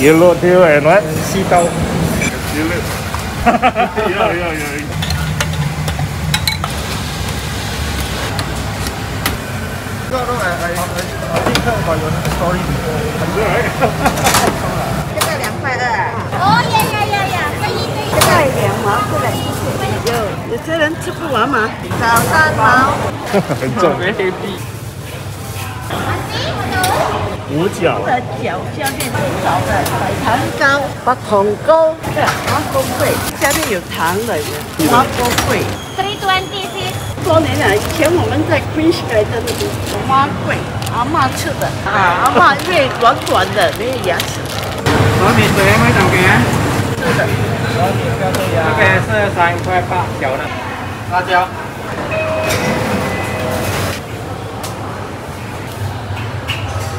Yêu lộ tiêu ấy nói. Si tàu Yêu lộ Yêu lộ Hãy subscribe cho kênh Ghiền Mì Gõ Để không bỏ lỡ những video hấp dẫn 五角的角下面是小的海棠糕。八筒糕的八锅柜下面有糖的八锅柜可以端这些多年了以前我们在昆士给的那个我妈阿妈吃的啊阿妈因为软的没有牙齿小米水还没倒给啊这边是三块八角的辣椒。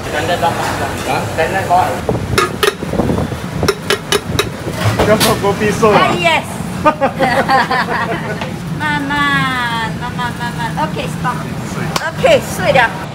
Standard oil. Come on, go. Ah, yes. mama, mama, mama. Okay, stop. Okay, sweet.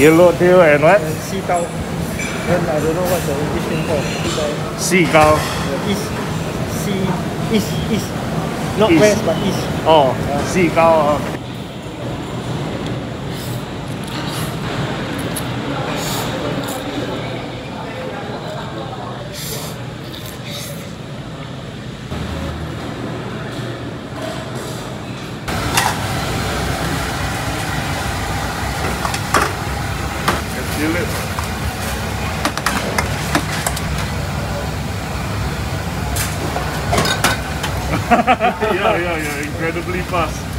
Yellow tail and what? And sea cow. Then I don't know what's the English name for. Sea Sea cow. cow. East. Sea. East. East. Not East. west, but east. Oh, sea cow. oh. Yeah, yeah, yeah, incredibly fast.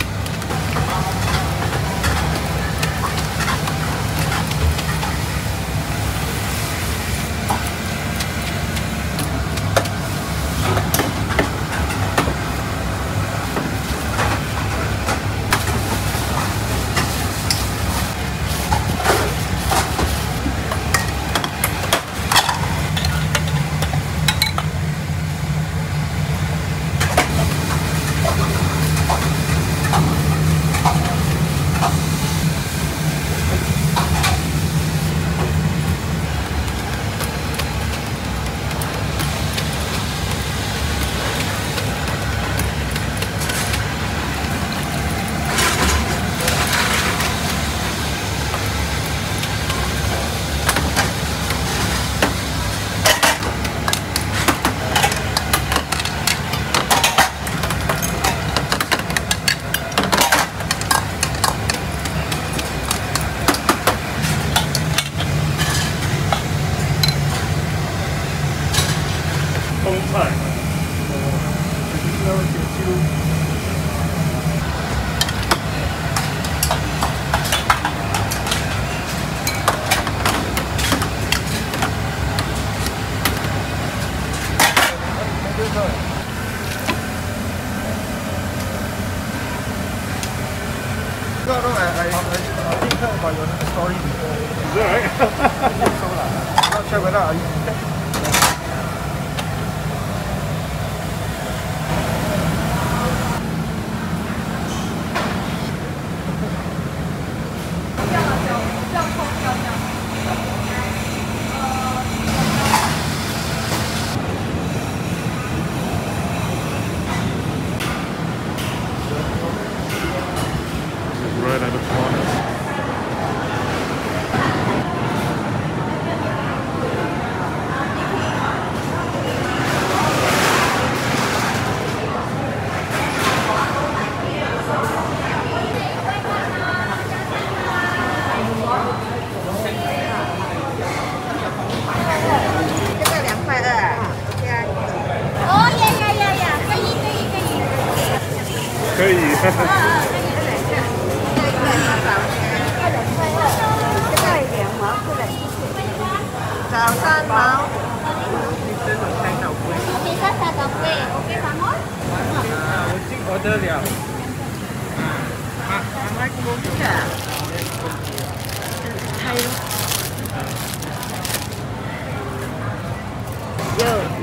Time.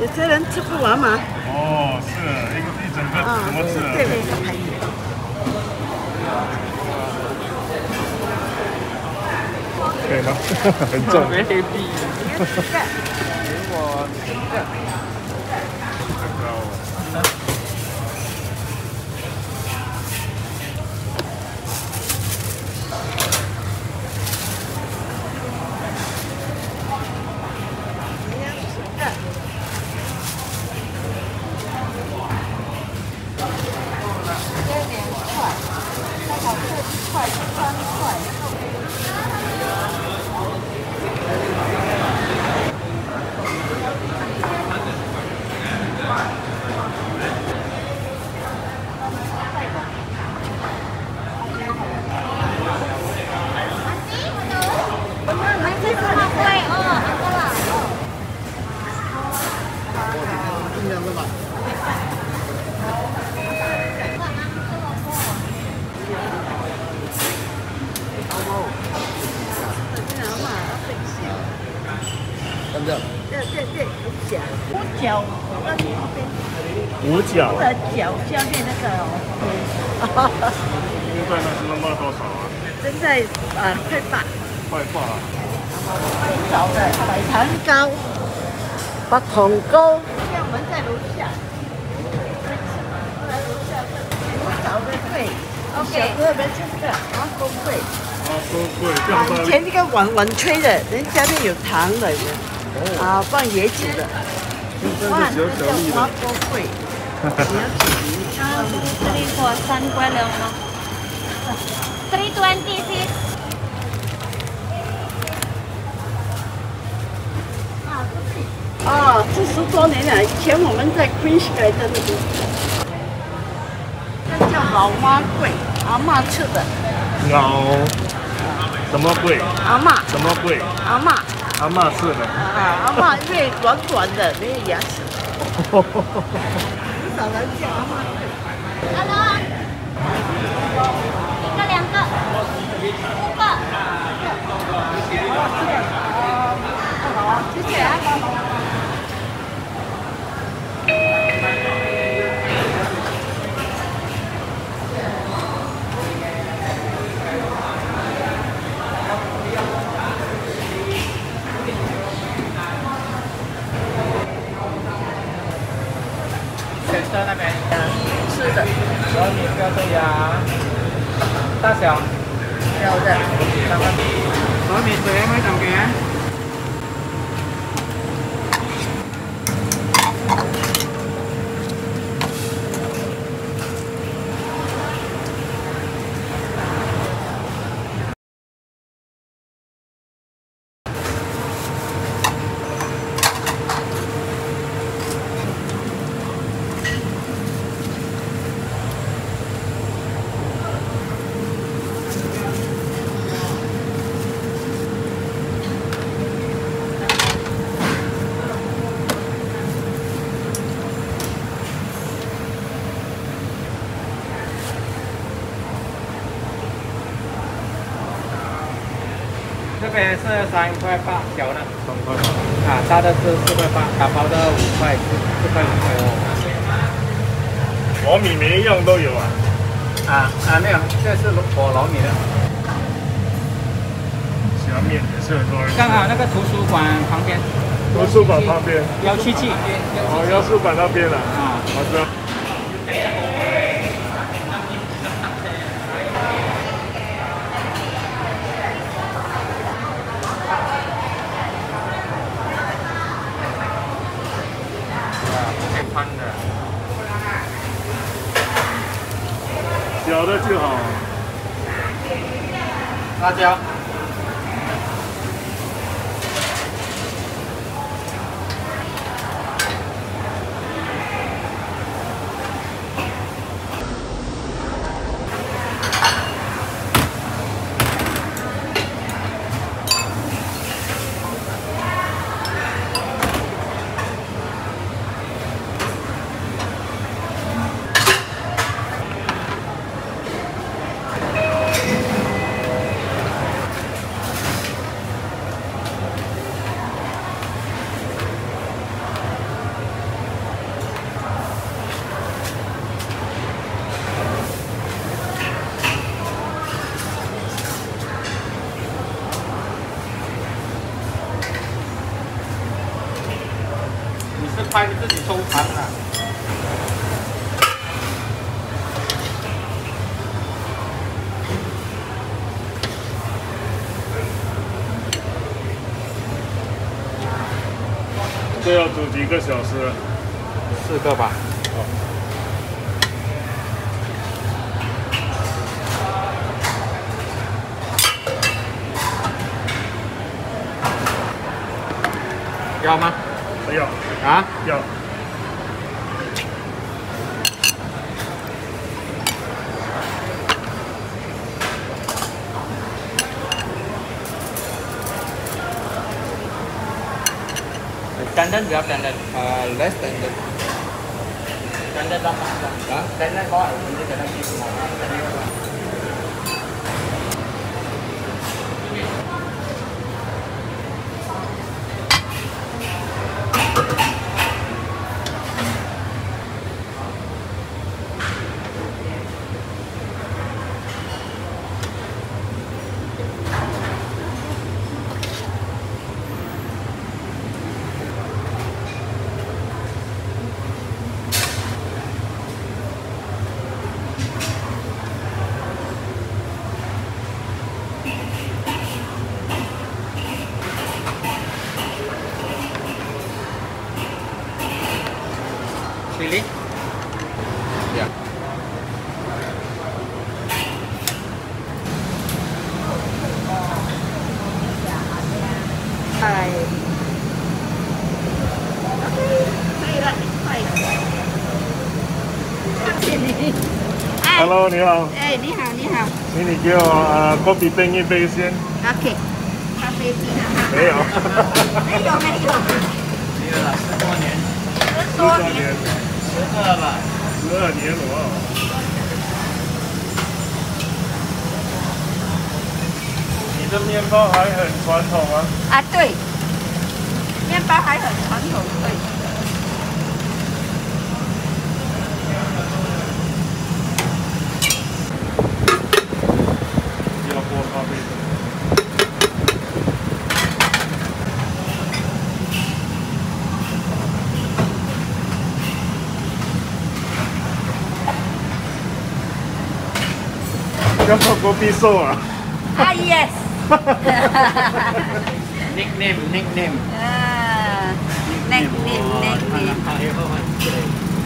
有些人吃不完嘛。哦，是一个一整个怎么吃？可以吗？很重。特皮。给我一个。五角，的角下面那个哦，现在那是多少啊？现在啊快八，快爆啊！很早的海棠糕、白糖糕，像我们在楼下。来楼下的贵，小哥们吃这个啊，够贵。啊，多贵，以前那个碗碗吹的，人家那有糖的，啊，放椰子的。哇，这叫花锅贵。？Three twenty sis。啊，这十多年了，以前我们在 Queen Sky 的那个，这叫老妈贵，阿妈吃的，老什么贵？阿妈，什么贵？阿妈，阿妈是的。啊，阿妈因为软软的，没有牙齿，少人讲。Hello。 저희야 따세요. 야, 어제. 나만. 너 미소에 뭘 담겨? 这边是三块八小的，三块八。啊，大的是四块八，打包的五块，四四块五块。糯米每一样都有啊。啊啊，没有，这是火老米的。下面也是很多人。刚好那个图书馆旁边，图书馆旁边。幺七七。哦，幺四馆那边了。啊，我知道。宽的。小的就好。辣椒。这要煮几个小时？四个吧。要吗？要啊？要。Standard berapa standard? Uh, less standard. Standard berapa? Standard có ở bên 好，你好，哎，你好，你好请你给我呃波比冰一杯先。 ，OK，咖啡机呢？没有，没有没有，没有了，十多年，十多少多年，年？十二吧。十二年了哦。你的面包还很传统啊。啊对，面包还很传统，对。 for Piso? Ah yes. nickname, nickname. À, nickname, nickname.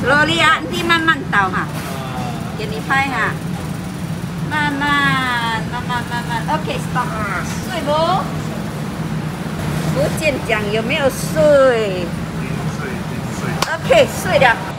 Loli à, đi man man tàu ha. Cái này phải hả? Man man, man man man man. Okay, stop. Sui bố. Bố trên chẳng có mấy sui. Ok, sui được.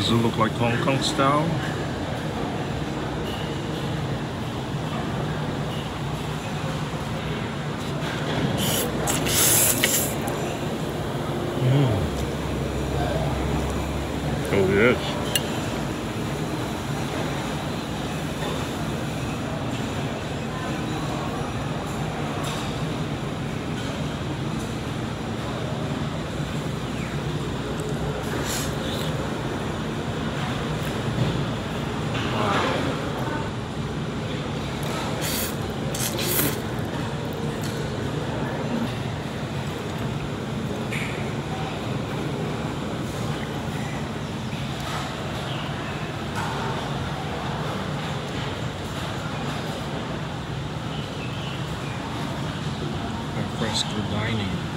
Does it look like Hong Kong style? Oh yes. Fresco dining.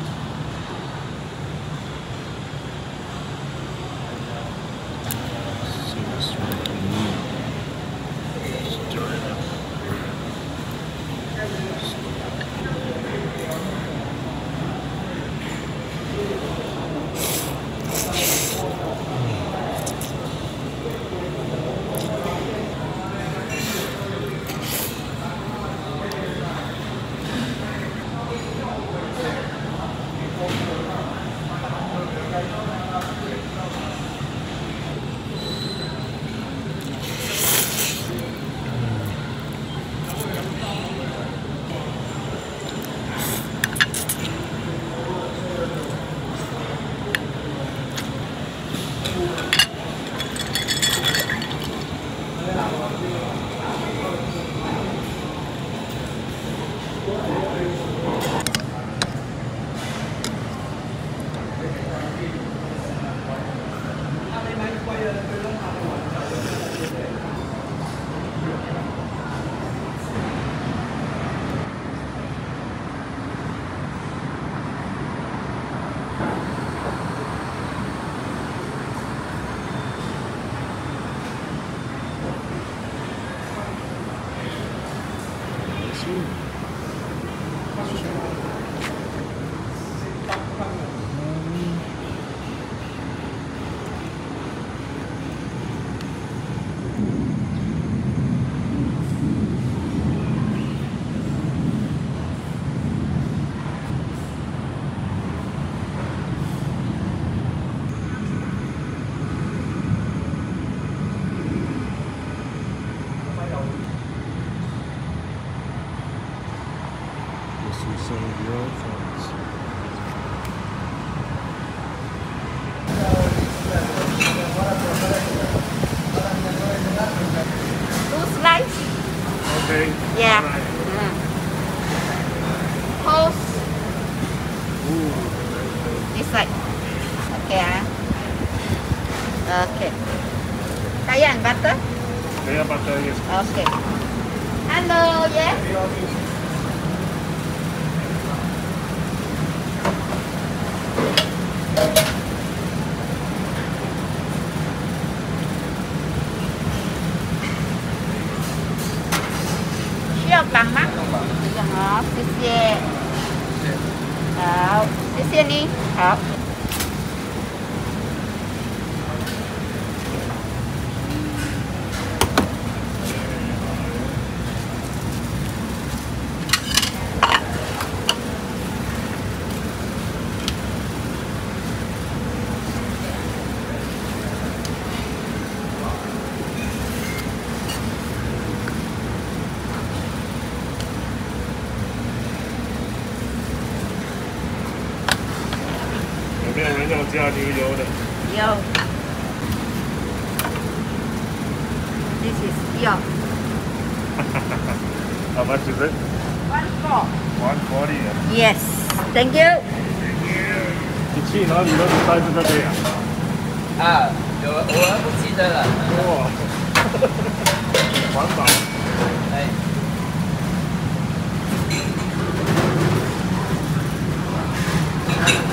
lăng mắt. Đó, dạ, xì xe, Đó, xì dạ, xe đi. Đó One four. One forty. Yes. Thank you. 你去哪里都是带这个的呀？啊，有我不记得了。哇，环保。哎，谢谢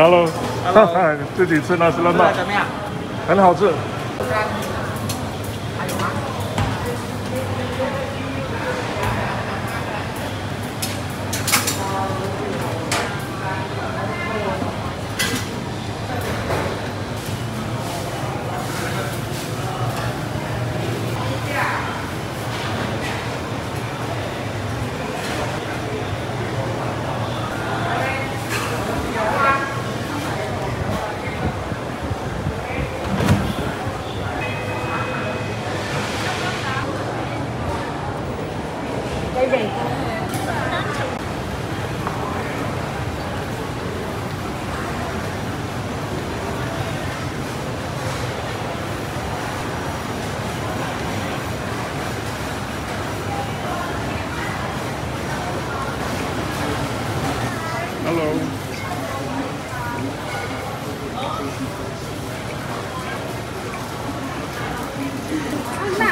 聊了哈哈，自己吃那是乱吗？怎么样？很好吃。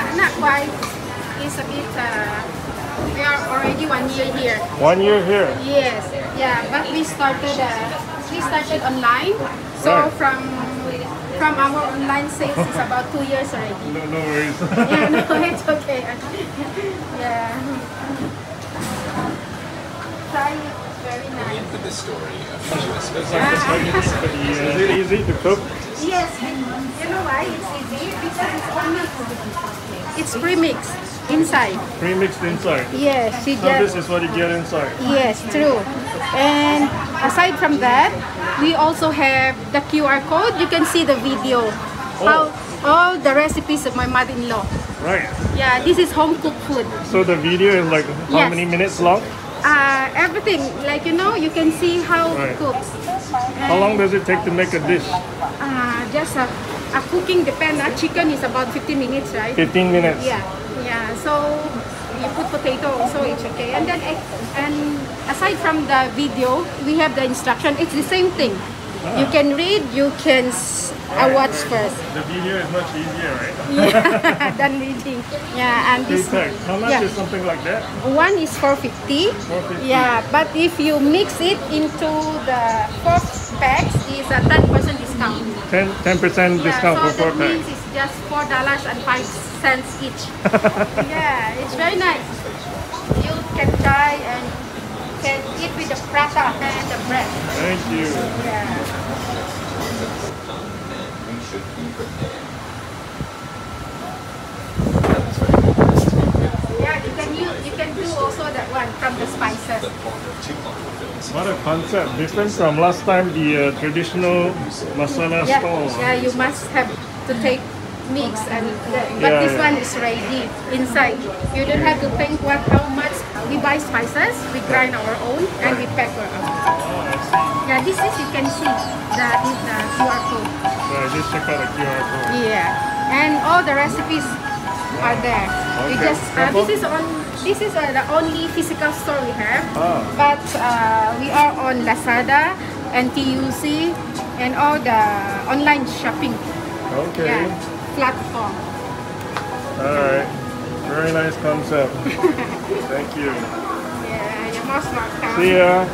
Not, not quite. It's a bit, uh, we are already one year here. One year here. Yes, yeah, but we started, uh, we started online. So Right. from from our online sales is about two years already. No, no worries. Yeah, no, it's okay. Yeah. Try it. Very nice. For the story of Is it easy to cook? Yes, you know why it's easy? Because it's only it's pre-mix inside. Pre-mixed inside. Yes, she So this is what you get inside. yes, true. And aside from that, we also have the QR code. You can see the video. Oh. How all the recipes of my mother-in-law. Right. Yeah, this is home cooked food. So the video is like how Yes. many minutes long? Uh, everything like you know, you can see how Right. to cook. How long does it take to make a dish? Uh, just a, a cooking depend. Uh, chicken is about 15 minutes, right? 15 minutes. Yeah, yeah. So you put potato also, it's okay. And then, and aside from the video, we have the instruction. It's the same thing. You can read, you can uh, watch first. The video is much easier, right? Yeah, than reading. Yeah, and this Pre-packed. How much Yeah. is something like that? one is 450. 450. Yeah, but if you mix it into the four packs, is a 10% discount. 10 percent discount yeah, for so four that means packs. it's just four dollars and five cents each. yeah, it's very nice. You can try and can eat with the prata and the bread. Thank you. Yeah. Yeah, you can use, you can do also that one from the spices. What a concept. Different from last time the uh, traditional masala Yeah, yeah, you must have to take mix and the, but Yeah, this yeah. one is ready inside. You don't have to think what how much we buy spices, we grind our own and we pack our own. Yeah, this is you can see the is the QR code. Right, just check out the QR code. Yeah, and all the recipes are there. Okay. just uh, this is on this is uh, the only physical store we have. Ah. But uh, we are on Lazada, NTUC, and all the online shopping. Okay. Yeah, platform. Alright. Very nice concept. Thank you. Yeah, you're most welcome. See ya.